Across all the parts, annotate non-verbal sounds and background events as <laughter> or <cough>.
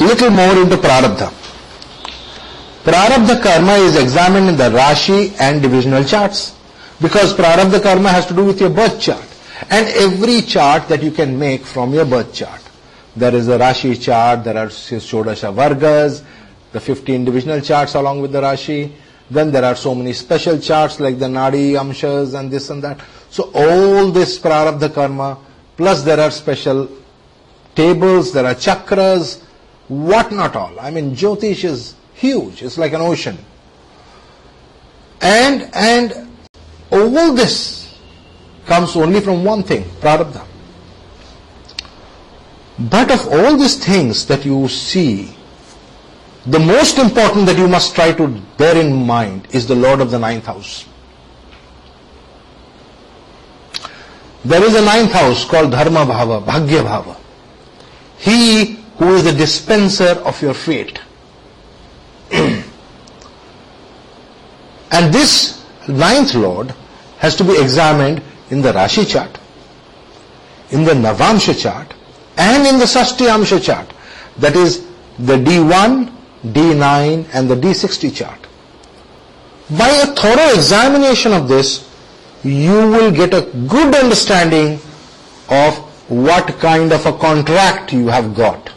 little more into Prarabdha. Prarabdha karma is examined in the Rashi and divisional charts because Prarabdha karma has to do with your birth chart and every chart that you can make from your birth chart. There is a Rashi chart, there are Shodasha Vargas, the 15 divisional charts along with the Rashi. Then there are so many special charts like the Nadi, Amshas and this and that. So all this Prarabdha karma, plus there are special tables, there are chakras, what not all. I mean, Jyotish is huge. It's like an ocean. And, and all this comes only from one thing, prarabdha. But of all these things that you see, the most important that you must try to bear in mind is the Lord of the ninth house. There is a ninth house called Dharma Bhava, Bhagya Bhava. He who is the dispenser of your fate. <clears throat> and this ninth lord has to be examined in the Rashi chart, in the Navamsha chart, and in the Sashti chart. That is the D1, D9 and the D60 chart. By a thorough examination of this, you will get a good understanding of what kind of a contract you have got.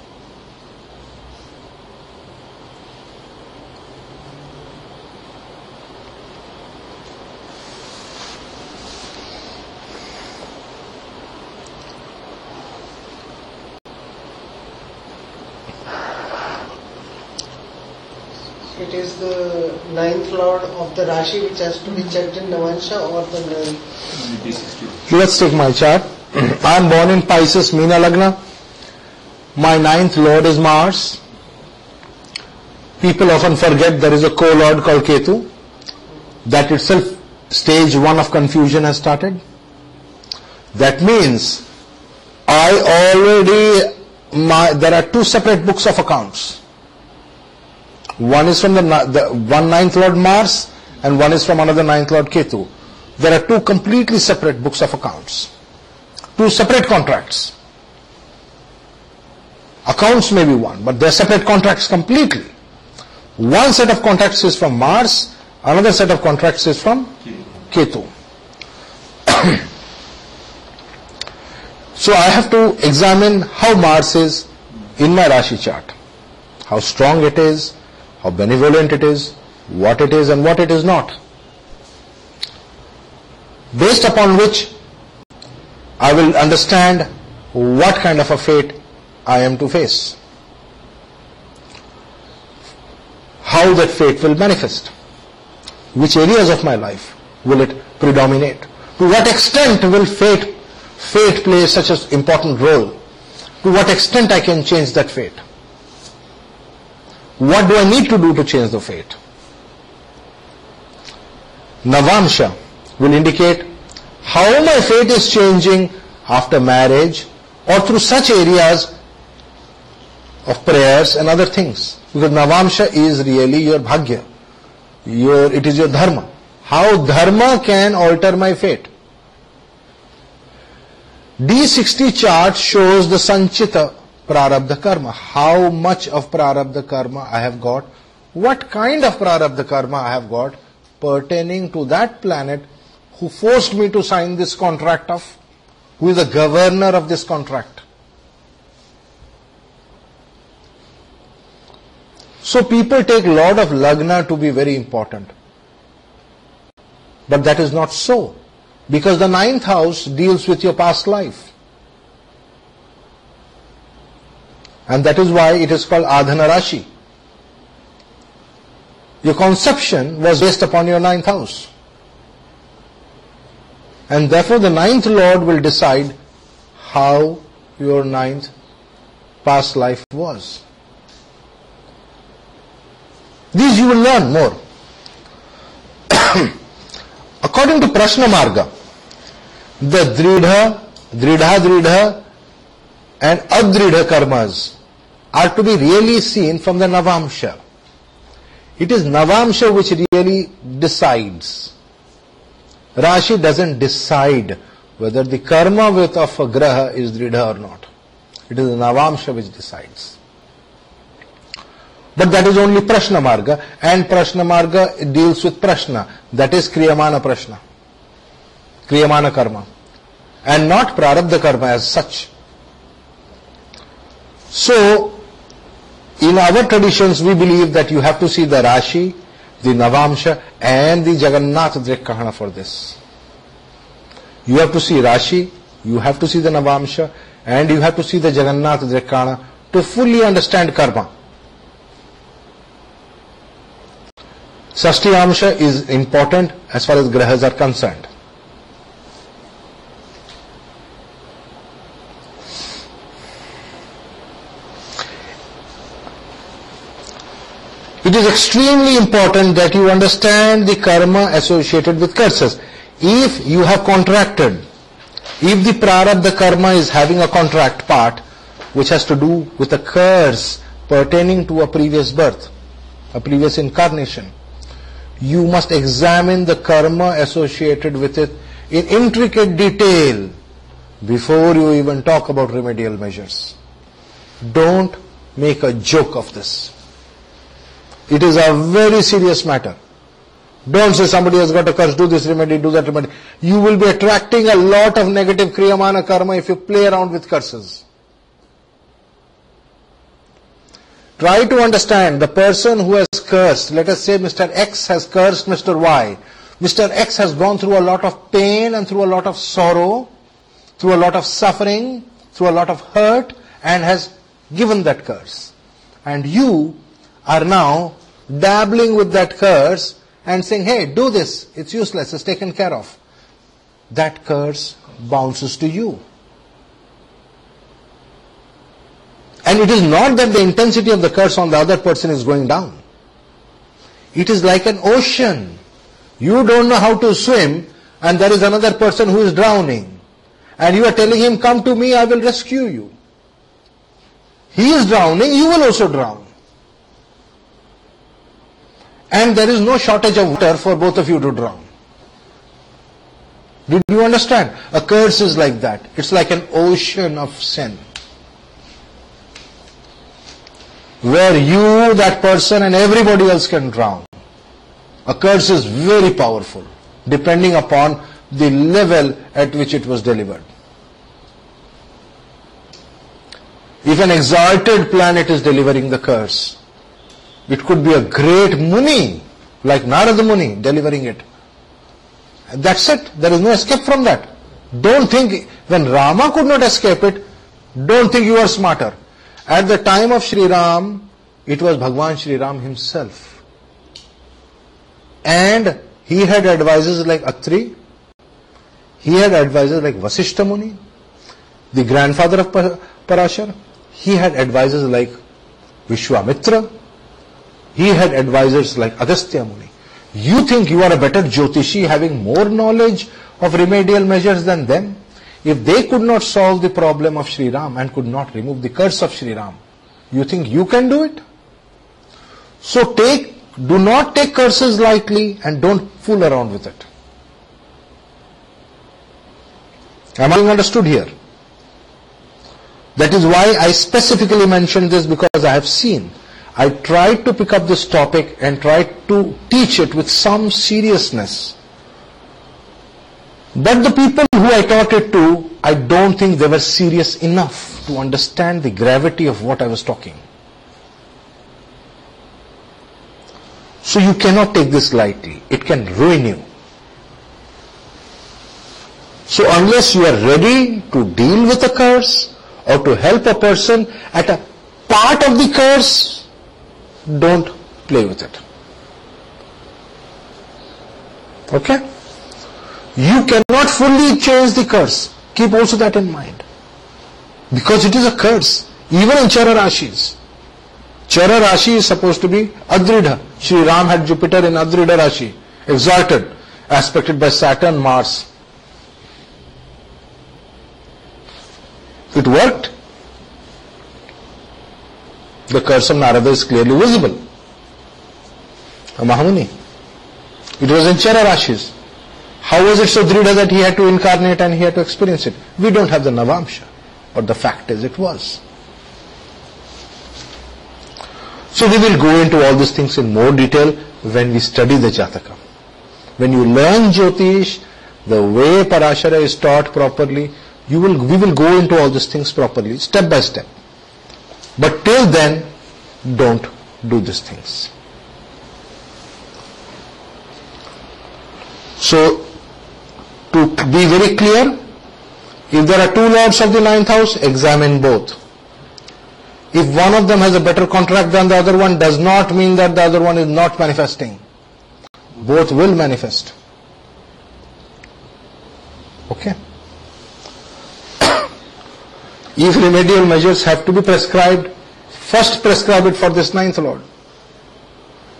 It is the ninth lord of the Rashi which has to be checked in Navamsha or the ninth. Let's take my chart. <clears throat> I am born in Pisces, Meena Lagna. My ninth lord is Mars. People often forget there is a co-lord called Ketu. That itself, stage one of confusion has started. That means I already, my, there are two separate books of accounts. One is from the, the one ninth lord Mars and one is from another ninth lord Ketu. There are two completely separate books of accounts. Two separate contracts. Accounts may be one, but they're separate contracts completely. One set of contracts is from Mars, another set of contracts is from Ketu. so I have to examine how Mars is in my Rashi chart. How strong it is, how benevolent it is, what it is and what it is not. Based upon which I will understand what kind of a fate I am to face. How that fate will manifest. Which areas of my life will it predominate? To what extent will fate, fate play such an important role? To what extent I can change that fate? What do I need to do to change the fate? Navamsha will indicate how my fate is changing after marriage or through such areas of prayers and other things. Because Navamsha is really your bhagya. Your, it is your dharma. How dharma can alter my fate. D60 chart shows the Sanchita prarabdha karma. How much of prarabdha karma I have got, what kind of prarabdha karma I have got pertaining to that planet who forced me to sign this contract of, who is the governor of this contract. So people take Lord of Lagna to be very important. But that is not so. Because the ninth house deals with your past life. And that is why it is called Adhana Rashi. Your conception was based upon your ninth house. And therefore the ninth lord will decide how your ninth past life was. These you will learn more. <coughs> According to Prashna Marga, the Dridha, Dridha Dridha and Adridha karmas are to be really seen from the Navamsha. It is Navamsha which really decides. Rashi doesn't decide whether the karma with of a graha is dridha or not. It is the Navamsha which decides. But that is only Prashna Marga, and Prashna Marga deals with Prashna, that is Kriyamana Prashna, Kriyamana Karma, and not Prarabdha Karma as such. So, in our traditions, we believe that you have to see the Rashi, the Navamsha, and the Jagannath Drekkana for this. You have to see Rashi, you have to see the Navamsha, and you have to see the Jagannath Drekkana to fully understand karma. Sashtiyamsha is important as far as grahas are concerned. Extremely important that you understand the karma associated with curses. If you have contracted, if the prarabdha karma is having a contract part, which has to do with a curse pertaining to a previous birth, a previous incarnation, you must examine the karma associated with it in intricate detail before you even talk about remedial measures. Don't make a joke of this. It is a very serious matter. Don't say somebody has got a curse, do this remedy, do that remedy. You will be attracting a lot of negative kriyamana karma if you play around with curses. Try to understand the person who has cursed, let us say Mr. X has cursed Mr. Y. Mr. X has gone through a lot of pain and through a lot of sorrow, through a lot of suffering, through a lot of hurt, and has given that curse. And you are now dabbling with that curse and saying, hey, do this, it's useless, it's taken care of. That curse bounces to you. And it is not that the intensity of the curse on the other person is going down. It is like an ocean. You don't know how to swim and there is another person who is drowning. And you are telling him, come to me, I will rescue you. He is drowning, you will also drown. And there is no shortage of water for both of you to drown. Did you understand? A curse is like that. It's like an ocean of sin. Where you, that person and everybody else can drown. A curse is very powerful, depending upon the level at which it was delivered. If an exalted planet is delivering the curse, it could be a great Muni, like Narada Muni, delivering it. That's it. There is no escape from that. Don't think, when Rama could not escape it, don't think you are smarter. At the time of Sri Ram, it was Bhagwan Sri Ram himself. And he had advisors like Atri, he had advisors like Vasishta Muni, the grandfather of Parashar, he had advisors like Vishwamitra, he had advisors like Agastya Muni. You think you are a better Jyotishi having more knowledge of remedial measures than them? If they could not solve the problem of Sri Ram and could not remove the curse of Sri Ram, you think you can do it? So take, do not take curses lightly and don't fool around with it. Am I understood here? That is why I specifically mentioned this because I have seen I tried to pick up this topic and tried to teach it with some seriousness. But the people who I taught it to, I don't think they were serious enough to understand the gravity of what I was talking. So you cannot take this lightly. It can ruin you. So unless you are ready to deal with a curse or to help a person at a part of the curse, don't play with it. Okay? You cannot fully change the curse. Keep also that in mind. Because it is a curse. Even in Chara Rashis. Chara Rashi is supposed to be Adridha. Sri Ram had Jupiter in Adridha Rashi. Exalted. Aspected by Saturn, Mars. It worked the curse of Narada is clearly visible. Mahamuni. It was in Chara Rashis. How was it so drida that he had to incarnate and he had to experience it? We don't have the Navamsha. But the fact is it was. So we will go into all these things in more detail when we study the Jataka. When you learn Jyotish, the way Parashara is taught properly, you will, we will go into all these things properly, step by step. But till then, don't do these things. So, to be very clear, if there are two lords of the ninth house, examine both. If one of them has a better contract than the other one, does not mean that the other one is not manifesting. Both will manifest. Okay? If remedial measures have to be prescribed, first prescribe it for this ninth lord.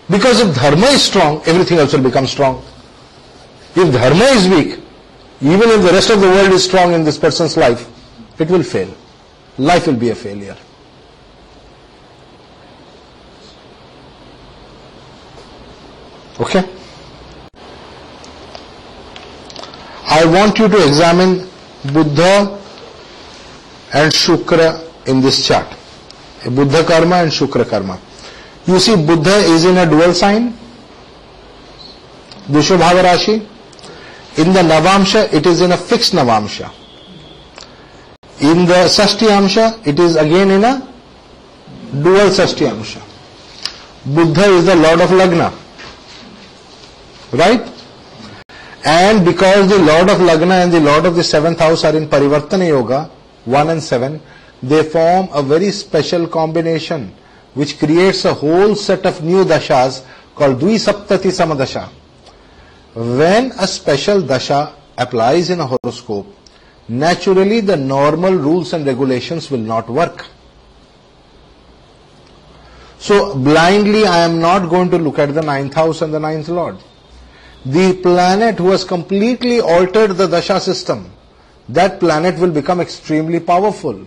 Because if dharma is strong, everything else will become strong. If dharma is weak, even if the rest of the world is strong in this person's life, it will fail. Life will be a failure. Okay? I want you to examine Buddha and Shukra in this chart. Buddha karma and Shukra karma. You see Buddha is in a dual sign, Dwiswabhava Rashi. In the Navamsha, it is in a fixed Navamsha. In the Sashtiyamsha, it is again in a dual Sashtiyamsha. Buddha is the Lord of Lagna. Right? And because the Lord of Lagna and the Lord of the seventh house are in Parivartana Yoga, 1 and 7, they form a very special combination which creates a whole set of new dashas called Dvisaptati Samadasha. When a special dasha applies in a horoscope, naturally the normal rules and regulations will not work. So blindly I am not going to look at the ninth house and the ninth lord. The planet who has completely altered the dasha system, that planet will become extremely powerful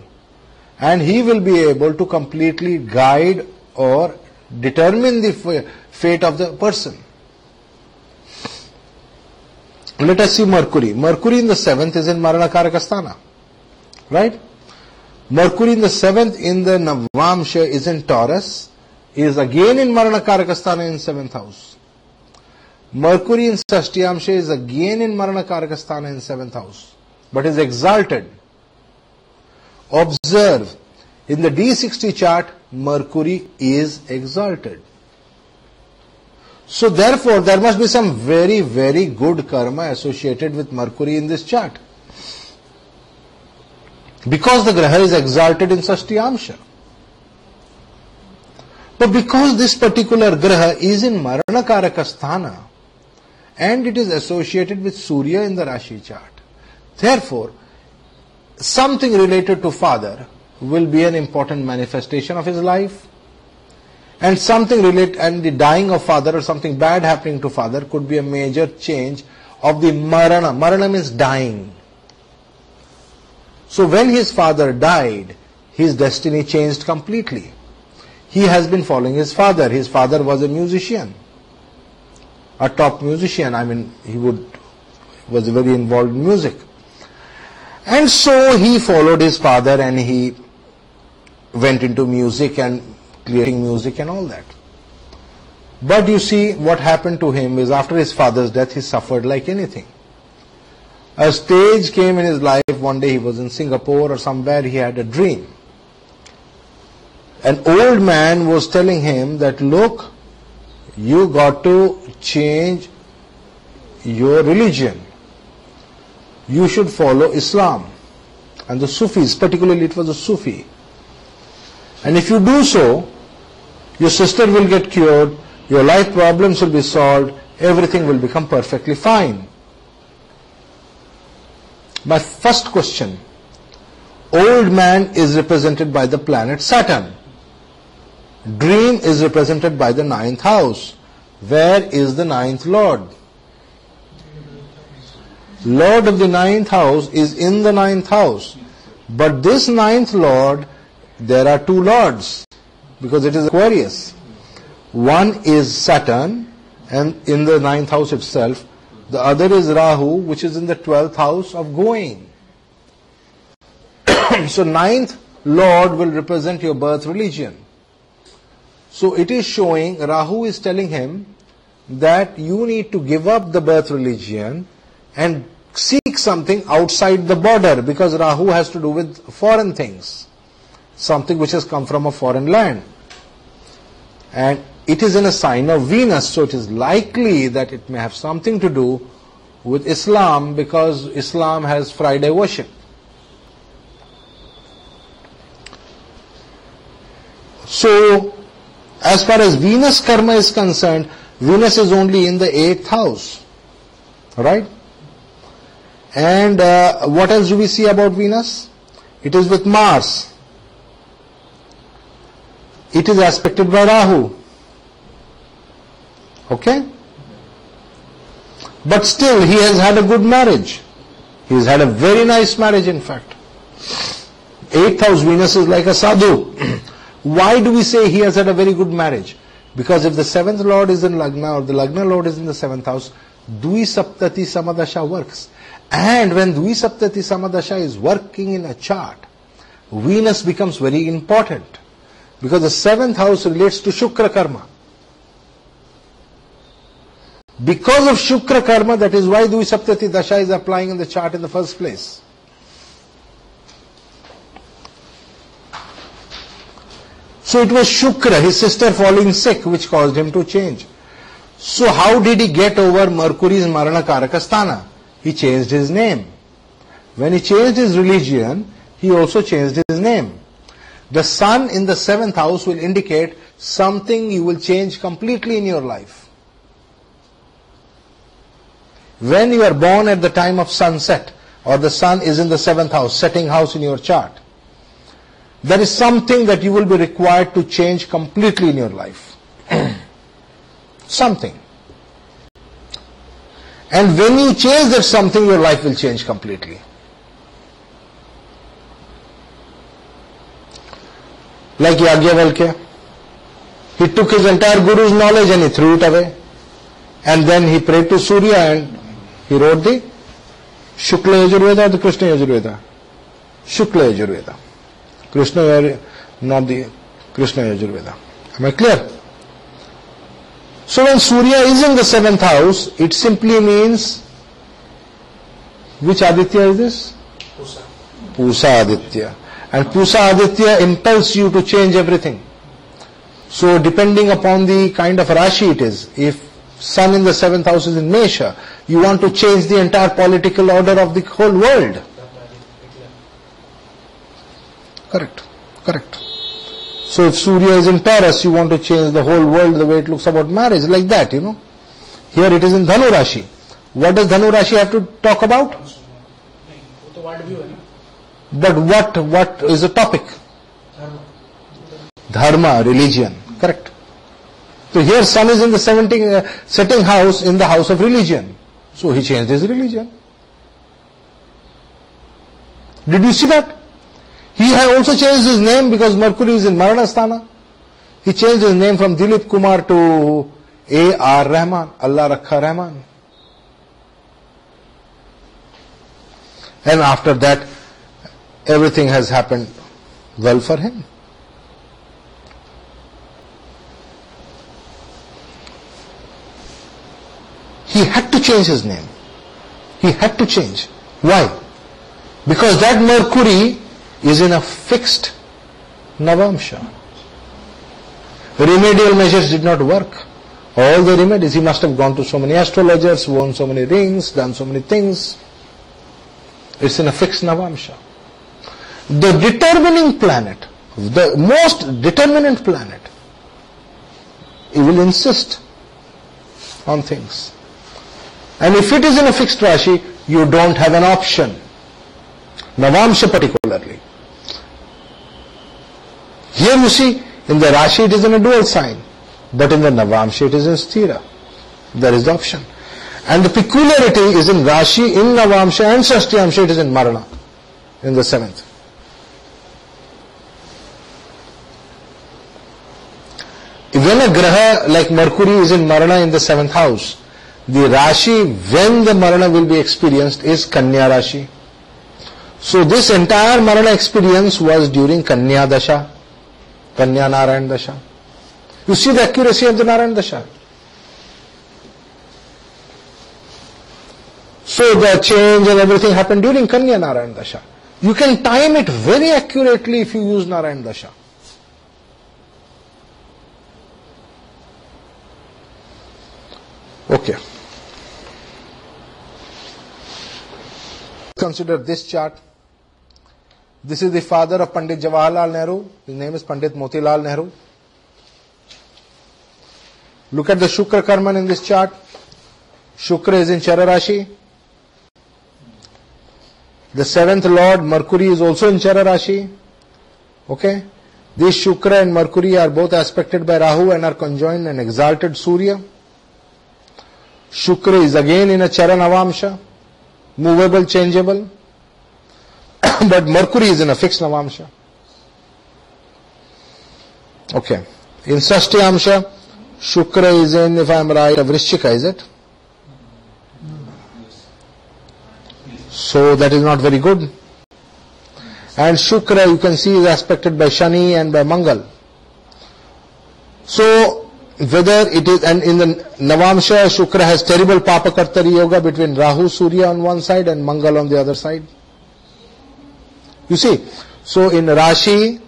and he will be able to completely guide or determine the fate of the person. Let us see Mercury. Mercury in the seventh is in Maranakaraka Right? Mercury in the seventh in the Navamsha is in Taurus, is again in Maranakaraka in seventh house. Mercury in Sashtiyamsha is again in Maranakaraka in seventh house, but is exalted. Observe, in the D60 chart, Mercury is exalted. So therefore, there must be some very, very good karma associated with Mercury in this chart. Because the Graha is exalted in Sashtiyamsha. But because this particular Graha is in Maranakaraka and it is associated with Surya in the Rashi chart, therefore, something related to father will be an important manifestation of his life and something related and the dying of father or something bad happening to father could be a major change of the marana. Marana means dying. So when his father died, his destiny changed completely. He has been following his father. His father was a musician, a top musician. I mean, he would was very involved in music. And so he followed his father and he went into music and creating music and all that. But you see, what happened to him is after his father's death, he suffered like anything. A stage came in his life, one day he was in Singapore or somewhere, he had a dream. An old man was telling him that, look, you got to change your religion. You should follow Islam. And the Sufis, particularly it was a Sufi. And if you do so, your sister will get cured, your life problems will be solved, everything will become perfectly fine. My first question, old man is represented by the planet Saturn. Dream is represented by the ninth house. Where is the ninth lord? Lord of the ninth house is in the ninth house. But this ninth lord, there are two lords because it is Aquarius. One is Saturn and in the ninth house itself. The other is Rahu which is in the twelfth house of going. <coughs> so ninth Lord will represent your birth religion. So it is showing, Rahu is telling him that you need to give up the birth religion and seek something outside the border because Rahu has to do with foreign things, something which has come from a foreign land. And it is in a sign of Venus, so it is likely that it may have something to do with Islam because Islam has Friday worship. So, as far as Venus karma is concerned, Venus is only in the eighth house. Right? And uh, what else do we see about Venus? It is with Mars. It is aspected by Rahu. Okay? But still, he has had a good marriage. He has had a very nice marriage, in fact. Eighth house Venus is like a sadhu. <clears throat> Why do we say he has had a very good marriage? Because if the seventh lord is in Lagna or the Lagna lord is in the seventh house, Dvisaptati Samadasha works. And when Dvisaptati Samadasha is working in a chart, Venus becomes very important. Because the seventh house relates to Shukra Karma. Because of Shukra Karma, that is why Dvisaptati Dasha is applying in the chart in the first place. So it was Shukra, his sister falling sick, which caused him to change. So how did he get over Mercury's Marana Karakasthana? He changed his name. When he changed his religion, he also changed his name. The sun in the seventh house will indicate something you will change completely in your life. When you are born at the time of sunset, or the sun is in the seventh house, setting house in your chart, there is something that you will be required to change completely in your life. <clears throat> something. And when you change that something, your life will change completely. Like Yagyavalkya. He took his entire Guru's knowledge and he threw it away. And then he prayed to Surya and he wrote the Shukla Yajurveda or the Krishna Yajurveda? Shukla Yajurveda. Krishna, not the Krishna Yajurveda. Am I clear? So when Surya is in the seventh house, it simply means which Aditya is this? Pusa. Pusa Aditya. And Pusa Aditya impels you to change everything. So depending upon the kind of Rashi it is, if Sun in the seventh house is in Mesha, you want to change the entire political order of the whole world. Correct. Correct. So if Surya is in Taurus, you want to change the whole world the way it looks about marriage, like that, you know. Here it is in Dhanu Rashi. What does Dhanu Rashi have to talk about? But what what is the topic? Dharma, religion, correct. So here sun is in the 17, uh, setting house in the house of religion. So he changed his religion. Did you see that? He had also changed his name because Mercury is in Maranasthana. He changed his name from Dilip Kumar to A.R. Rahman, Allah Rakha Rahman. And after that, everything has happened well for him. He had to change his name. He had to change. Why? Because that Mercury is in a fixed Navamsha. Remedial measures did not work. All the remedies, he must have gone to so many astrologers, worn so many rings, done so many things. It's in a fixed Navamsha. The determining planet, the most determinant planet, he will insist on things. And if it is in a fixed Rashi, you don't have an option. Navamsha particularly. Here you see, in the Rashi it is in a dual sign, but in the Navamsha it is in Sthira. There is the option. And the peculiarity is in Rashi, in Navamsha and Shashtiyamsha it is in Marana, in the seventh. When a graha like Mercury is in Marana in the seventh house, the Rashi when the Marana will be experienced is Kanya Rashi. So this entire Marana experience was during Kanya Dasha, Kanya Narayan Dasha. You see the accuracy of the Narayan Dasha. So the change and everything happened during Kanya Narayan Dasha. You can time it very accurately if you use Narayan Dasha. Okay. Consider this chart. This is the father of Pandit Jawaharlal Nehru. His name is Pandit Motilal Nehru. Look at the Shukra Karman in this chart. Shukra is in Chara Rashi. The seventh lord, Mercury, is also in Chara Rashi. Okay? This Shukra and Mercury are both aspected by Rahu and are conjoined and exalted Surya. Shukra is again in a Chara Navamsha, movable, changeable. <coughs> but Mercury is in a fixed Navamsha. Okay. In Sashtyamsha, Shukra is in, if I am right, Vrishchika, is it? So that is not very good. And Shukra, you can see, is aspected by Shani and by Mangal. So, whether it is, and in the Navamsha, Shukra has terrible Papakartari Yoga between Rahu, Surya on one side and Mangal on the other side. You see, so in Rashi,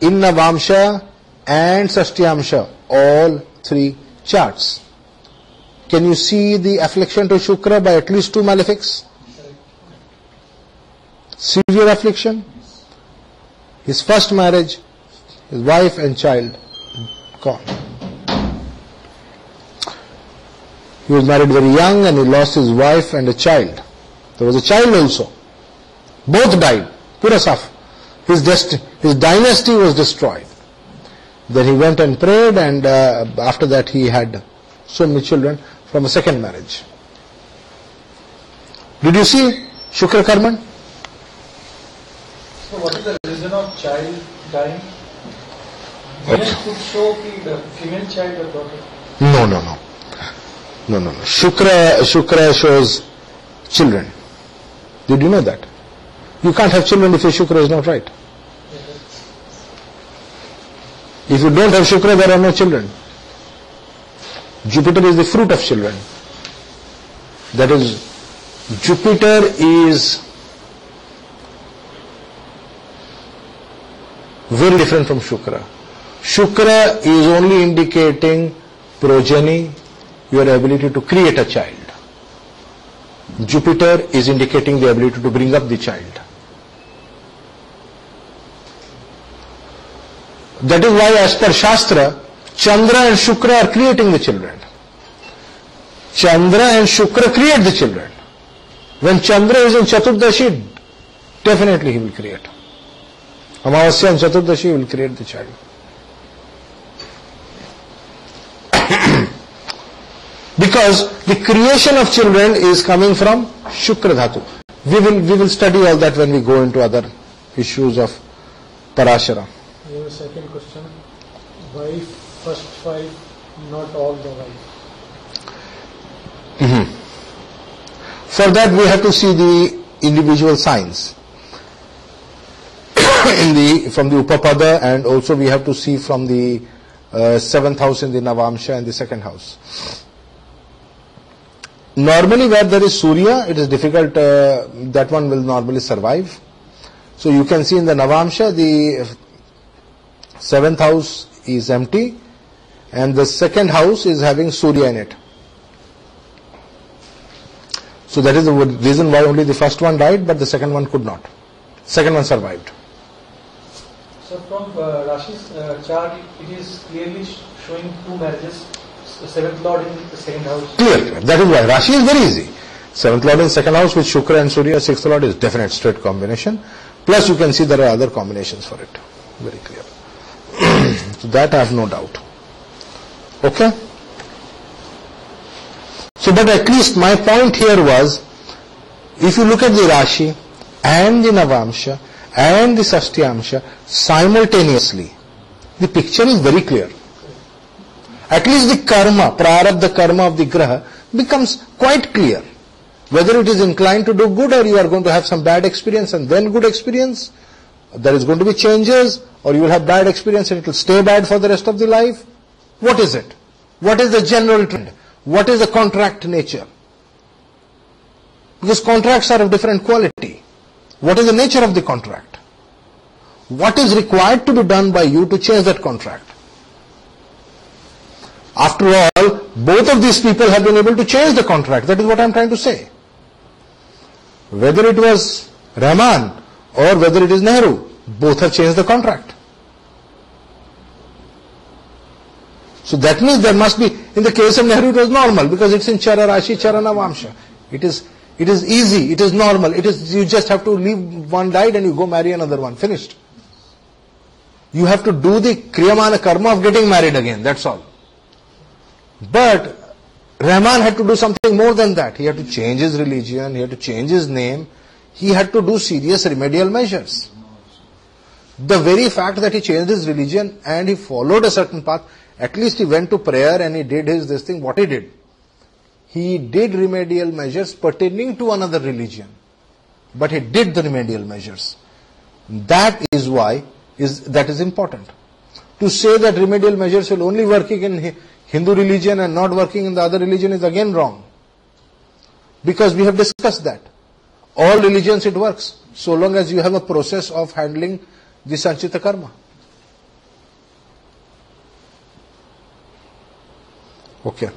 in Navamsha and Sashtyamsha, all three charts. Can you see the affliction to Shukra by at least two malefics? Severe affliction. His first marriage, his wife and child gone. He was married very young and he lost his wife and a child. There was a child also. Both died. Pura saf. His, dest- his dynasty was destroyed. Then he went and prayed and uh, after that he had so many children from a second marriage. Did you see Shukra Karman? So what is the reason of child dying? Venus could show the female child or daughter. No, no, no. No, no, no. Shukra, Shukra shows children. Did you know that? You can't have children if your Shukra is not right. If you don't have Shukra, there are no children. Jupiter is the fruit of children. That is, Jupiter is very different from Shukra. Shukra is only indicating progeny, your ability to create a child. Jupiter is indicating the ability to bring up the child. That is why as per shastra Chandra and Shukra are creating the children Chandra and Shukra create the children when Chandra is in Chaturdashi definitely he will create Amavasya and Chaturdashi will create the child because the creation of children is coming from Shukra dhatu we will we will study all that when we go into other issues of पराशरम Second question. Why first five, not all the wife? For that we have to see the individual signs <coughs> in the from the Upapada and also we have to see from the uh, seventh house in the Navamsha and the second house. Normally where there is Surya, it is difficult, uh, that one will normally survive. So you can see in the Navamsha, the seventh house is empty and the second house is having Surya in it. So that is the reason why only the first one died, but the second one could not. Second one survived. So from uh, Rashi's uh, chart, it is clearly showing two marriages. Seventh lord in the second house. Clear. That is why Rashi is very easy. Seventh lord in second house with Shukra and Surya, sixth lord is definite straight combination. Plus you can see there are other combinations for it. Very clear. So that I have no doubt. Okay? So but at least my point here was, if you look at the Rashi and the Navamsha and the Sashtyamsha simultaneously, the picture is very clear. At least the karma, prarabdha karma of the graha becomes quite clear. Whether it is inclined to do good or you are going to have some bad experience and then good experience, there is going to be changes, or you will have bad experience and it will stay bad for the rest of the life? What is it? What is the general trend? What is the contract nature? Because contracts are of different quality. What is the nature of the contract? What is required to be done by you to change that contract? After all, both of these people have been able to change the contract. That is what I am trying to say. Whether it was Rahman or whether it is Nehru, both have changed the contract. So that means there must be, in the case of Nehru it was normal because it's in Chara Rashi, Chara Navamsha. It is, it is easy, it is normal, it is, you just have to leave one died and you go marry another one, finished. You have to do the Kriyamana karma of getting married again, that's all. But Rahman had to do something more than that. He had to change his religion, he had to change his name, he had to do serious remedial measures. The very fact that he changed his religion and he followed a certain path, at least he went to prayer and he did his this thing, what he did? He did remedial measures pertaining to another religion. But he did the remedial measures. That is why is that is important. To say that remedial measures will only working in Hindu religion and not working in the other religion is again wrong. Because we have discussed that. All religions it works, so long as you have a process of handling the Sanchita karma. Okay.